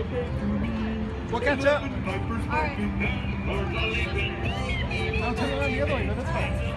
We'll catch up. Alright. I'll turn around the other way, No, that's fine.